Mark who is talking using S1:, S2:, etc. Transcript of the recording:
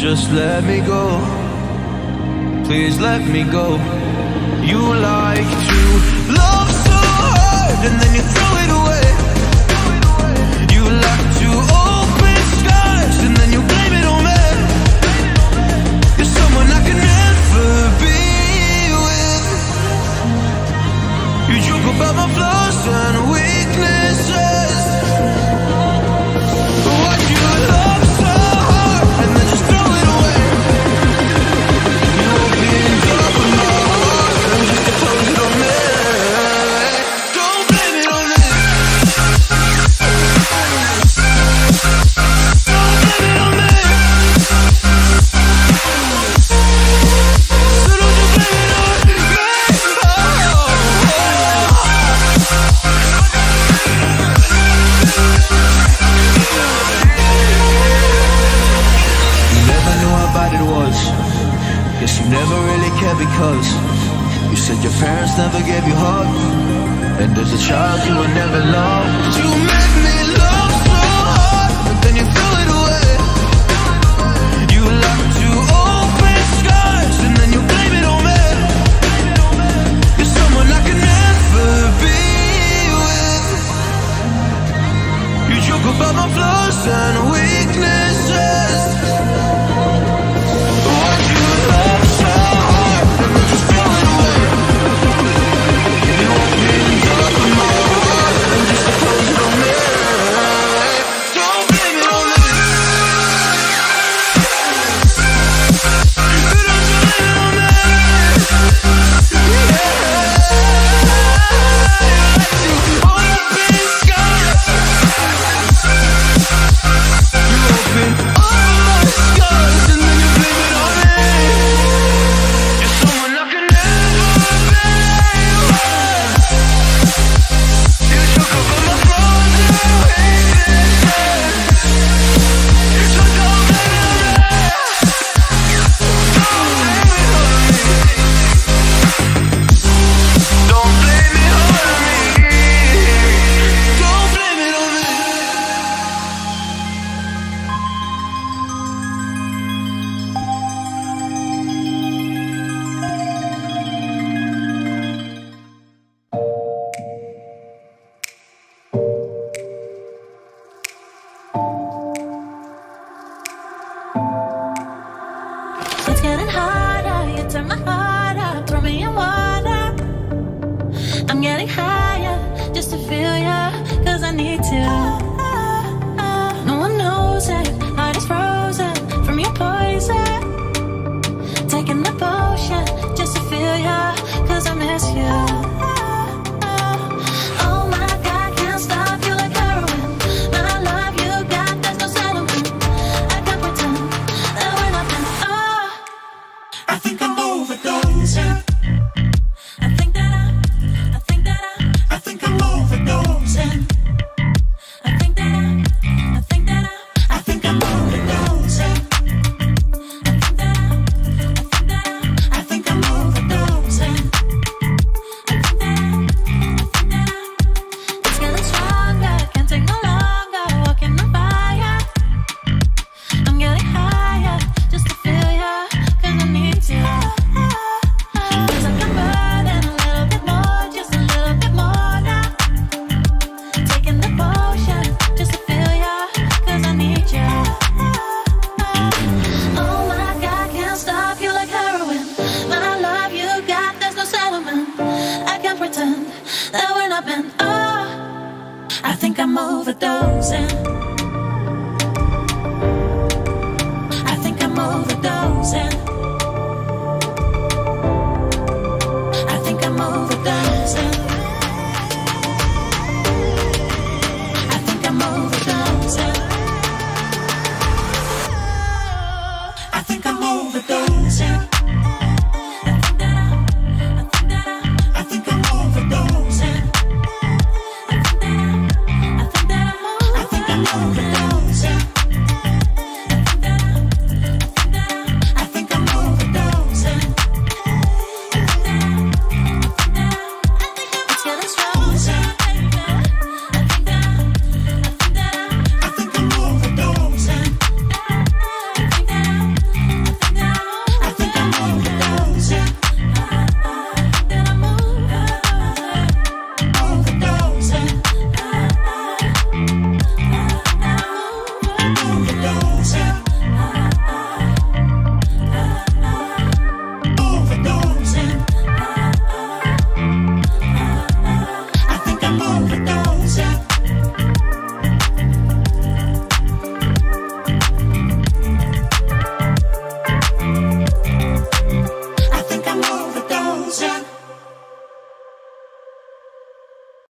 S1: Just
S2: let me go. Please let me go. You like to love so hard and then you throw it away. You like a child you were never loved
S3: I think I'm overdosing. I think I'm overdosing. I think I'm overdosing. I think I'm overdosing.